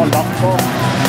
Oh,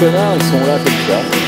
connards, ils sont là comme ça.